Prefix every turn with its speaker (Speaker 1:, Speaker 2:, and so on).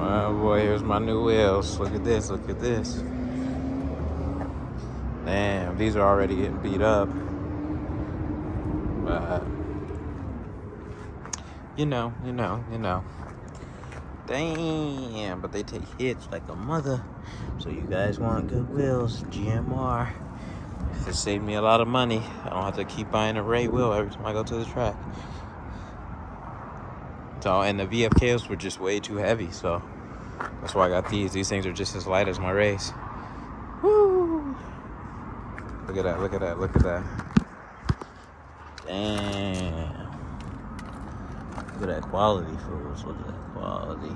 Speaker 1: Oh boy, here's my new wheels. Look at this, look at this. Damn, these are already getting beat up. But, you know, you know, you know. Damn, but they take hits like a mother. So you guys want good wheels, GMR. It saved me a lot of money. I don't have to keep buying a Ray wheel every time I go to the track. So, and the VFKs were just way too heavy, so that's why I got these. These things are just as light as my Rays. Woo! Look at that, look at that, look at that. Damn. Look at that quality, fools. Look at that quality.